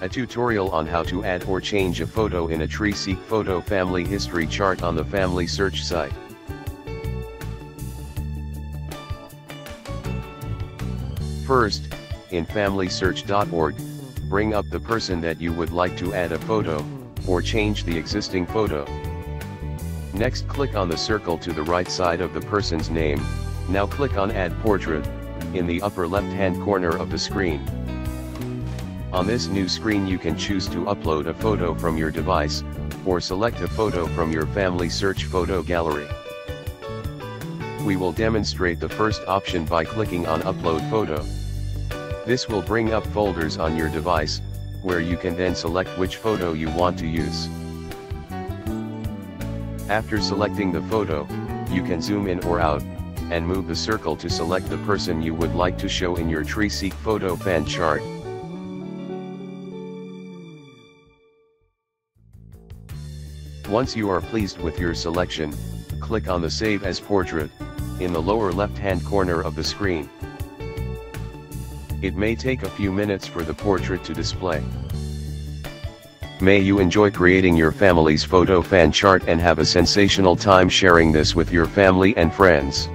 A tutorial on how to add or change a photo in a TreeSeek photo family history chart on the family search site. First, in familysearch.org, bring up the person that you would like to add a photo, or change the existing photo. Next click on the circle to the right side of the person's name, now click on Add Portrait, in the upper left hand corner of the screen. On this new screen you can choose to upload a photo from your device, or select a photo from your family search photo gallery. We will demonstrate the first option by clicking on Upload Photo. This will bring up folders on your device, where you can then select which photo you want to use. After selecting the photo, you can zoom in or out, and move the circle to select the person you would like to show in your TreeSeek photo fan chart. Once you are pleased with your selection, click on the Save as Portrait, in the lower left hand corner of the screen. It may take a few minutes for the portrait to display. May you enjoy creating your family's photo fan chart and have a sensational time sharing this with your family and friends.